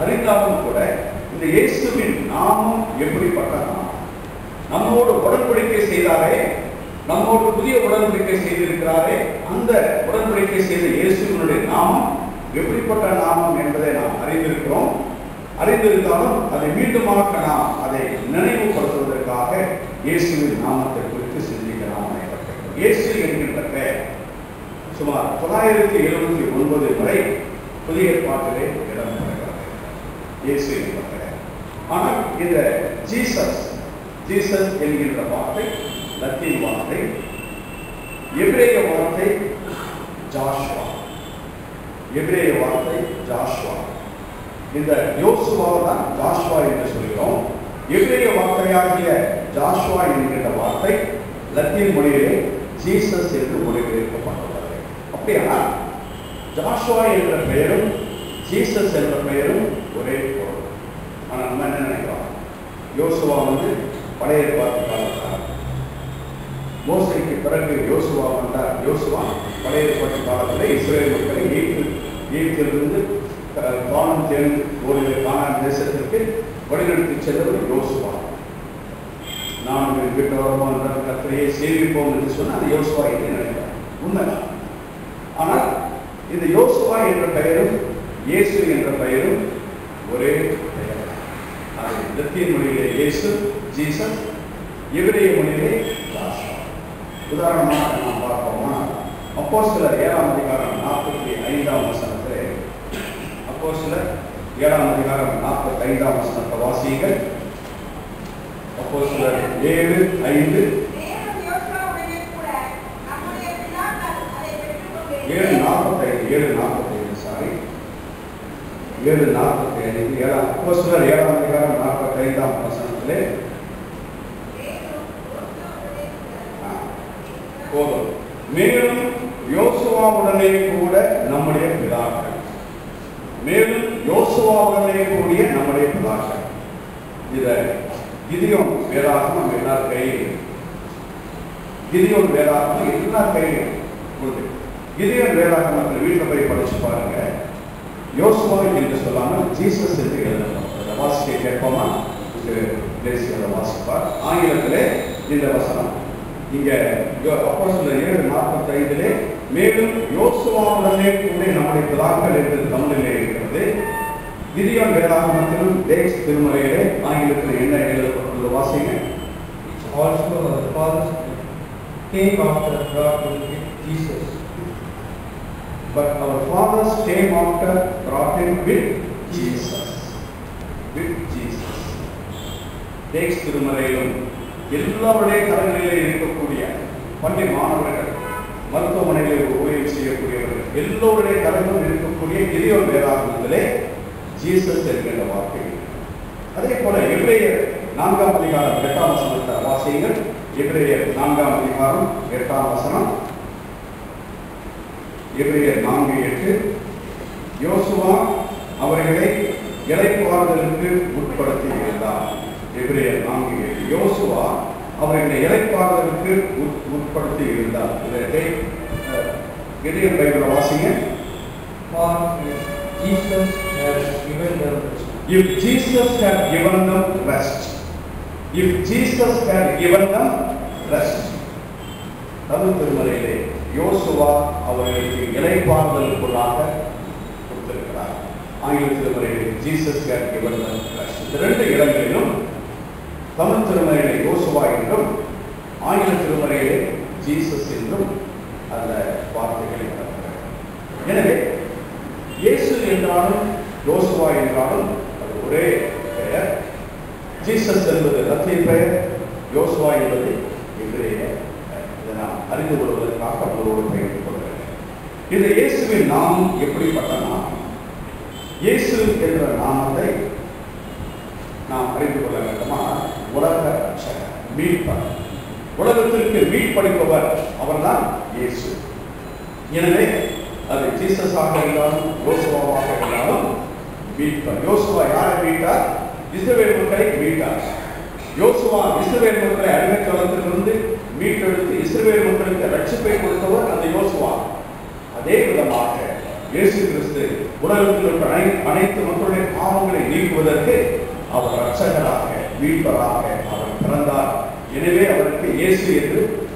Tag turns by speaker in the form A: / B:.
A: அறிந்தாலும் கூட இந்த இயேசுவின் நாமம் எப்படிப்பட்ட நாமம்? நம்மோடு உடன்படிக்கை செய்தாரே நம்மோடு புதிய உடன்படிக்கை செய்திருக்கிறாரே அந்த உடன்படிக்கை செய்த இயேசுவினுடைய நாமம் எப்படிப்பட்ட நாமம் என்பதை நாம் அறிந்திருக்கிறோம். அறிந்திருந்தாலும் அதை மீண்டுமாக நாம் அதை நினைவுபடுத்துவதற்காக இயேசுவின் நாமத்தை குறித்து சிந்திக்கலாம் இயேசு என்கின்ற பெயர் சுமார் தொள்ளாயிரத்தி எழுபத்தி ஒன்பது வரை புதிய ஏற்பாட்டிலே இடம்பெறுகிறார் இயேசு என்கிற ஆனால் இந்த ஜீசஸ் ஜீசஸ் என்கின்ற வார்த்தை லத்தீன் வார்த்தை எபிரேய வார்த்தை ஜாஷ்வா. எபிரேய வார்த்தை ஜாஷ்வா. இந்த யோசுவாவை தான் ஜாஷ்வா என்று சொல்கிறோம். எபிரேய வார்த்தையாகிய ஜாஷ்வா என்கின்ற வார்த்தை லத்தீன் மொழியிலே ஜீசஸ் என்று மொழிபெயர்க்கப்பட்டுள்ளது அப்படியானால் ஜாஷ்வா என்ற பெயரும் ஜீசஸ் என்ற பெயரும் ஒரே பொருள். ஆனால் நம்ம என்ன நினைக்கிறோம்? யோசுவா வந்து பழைய பாட்டுக்காரர் காலத்தார் மோசைக்கு பிறகு யோசுவா வந்தார். யோசுவா பழைய பாட்டு காலத்தில் இஸ்ரேல் மக்களை ஈர்த்து எய்த்திலிருந்து காணம் தேர்ந்து ஒரு காணான் தேசத்திற்கு வழிநடத்தி சென்றவர் யோசுவா. நான் உங்கள் வீட்டு வருவோம் என்ற கத்திரையை சேமிப்போம் என்று சொன்னால் யோசுவா என்று நினைக்கிறார் உண்மைதான். ஆனால் இந்த யோசுவா என்ற பெயரும் இயேசு என்ற பெயரும் ஒரே பெயர். அது லத்தீன் மொழியிலே இயேசு ஜீசஸ் எபிரேய மொழியிலே உதாரணமாக நாம் பார்ப்போமா அப்போ சில ஏழாம் அதிகாரம் நாற்பத்தி ஐந்தாம் வசனத்திலே அப்போ சில ஏழாம் அதிகாரம் நாற்பத்தி ஐந்தாம் வசனத்தை வாசியுங்கள். அப்போ சில ஏழு ஐந்து.
B: ஏழு நாற்பத்தி ஐந்து
A: ஏழு நாற்பத்தி ஏழு ஏழு நாற்பத்தி ஐந்து ஏழாம் அப்போ சிலர் ஏழாம் அதிகாரம் நாற்பத்தி ஐந்தாம் வசனத்திலே போதும். மேலும் யோசுவாவுடனே கூட நம்முடைய பிதாக்கள். மேலும் யோசுவாவுடனே கூடிய நம்முடைய பிதாக்கள். இதை கிதியோன் வேதாகமம் எல்லார் கையில் இருக்கு. கிதியோன் வேதாகமம் எல்லார் கையிலும் கொடுத்து கிதியோன் வேதாகமத்தில் வீட்டில் போய் படிச்சு பாருங்க. யோசுவா என்று சொல்லாமல் ஜீசஸ் என்று எழுதணும் வாசிக்க கேட்போமா? இது தேசிய வாசிப்பார் ஆங்கிலத்திலே இந்த வசனம். இங்கே அப்போ சில ஏழு நாற்பத்தி ஐந்திலே மேலும் யோசுவாவுடனே கூட நம்முடைய பிதாக்கள் என்று தமிழிலே இருக்கிறது. கிதியோன் வேதாகமத்திலும் தேஸ் திருமலையிலே ஆங்கிலத்தில் என்ன எழுதப்பட்டுள்ளது வாசிங்க.
C: Also our fathers came after God Jesus.
A: But our fathers came after brought him with Jesus. With Jesus. தேக்ஸ் திருமலையிலும் எல்லாருடைய கரங்களிலே இருக்கக்கூடிய பள்ளி மாணவர்கள் மருத்துவமனைகளில் ஊழியம் செய்யக்கூடியவர்கள் எல்லோருடைய கரங்களும் இருக்கக்கூடிய கிரியோன் வேதாகமத்திலே ஜீசஸ் என்கின்ற வார்த்தை அதே போல எபிரேயர் நான்காம் அதிகாரம் எட்டாம் வசனத்தை வாசியுங்கள் எபிரேயர் நான்காம் அதிகாரம் எட்டாம் வசனம் எபிரேயர் நான்கு எட்டு யோசுவா அவர்களை இலைப்பாறுதலுக்கு உட்படுத்தி இருந்தார் எபிரேயர் நான்கு எட்டு யோசுவா அவர்களை இலைப்பாறுதலுக்கு உட்படுத்தி இருந்தார் இதை கிரியம் பைபிள் வாசிங்க.
C: For Jesus has given them rest.
A: If Jesus had given them rest, if Jesus had given them rest, Tamil திருமலையிலே யோசுவா அவர்களுக்கு இலைப்பாறுதலுக்குள்ளாக கொடுத்திருக்கிறார். ஆங்கில திருமலையிலே ஜீசஸ் had இந்த ரெண்டு இடங்களிலும் தமிழ் திருமறையிலே யோசுவா என்றும் ஆங்கில திருமறையிலே ஜீசஸ் என்றும் அந்த வார்த்தைகளை எனவே இயேசு என்றாலும் யோசுவா என்றாலும் அது ஒரே பெயர். ஜீசஸ் என்பது லத்திய பெயர் யோசுவா என்பது இன்றைய நாம் அறிந்து கொள்வதற்காக அவர்களோடு பகிர்ந்து கொள்கிறேன். இந்த இயேசுவின் நாமம் எப்படிப்பட்ட நாமம்? இயேசு என்ற நாமத்தை நாம் அறிந்து கொள்ள வேண்டுமா? உலக மீட்பர். உலகத்திற்கு மீட்பளிப்பவர் அவர்தான் இயேசு. எனவே அது ஜீசஸாக இருந்தாலும் யோசுவாவாக இருந்தாலும் மீட்பர். யோசுவா யாரை மீட்டார்? இஸ்ரவேல் மக்களை மீட்டார். யோசுவா இஸ்ரவேல் மக்களை அடிமைத்தளத்திலிருந்து மீட்டெடுத்து இஸ்ரவேல் மக்களுக்கு ரட்சிப்பை கொடுத்தவர் அந்த யோசுவா. அதே விதமாக இயேசு கிறிஸ்து உலகத்தில் இருக்கிற அனை- அனைத்து மக்களுடைய பாவங்களை நீக்குவதற்கு அவர் ரட்சகராக மீட்பராக அவர் பிறந்தார். எனவே அவருக்கு இயேசு என்று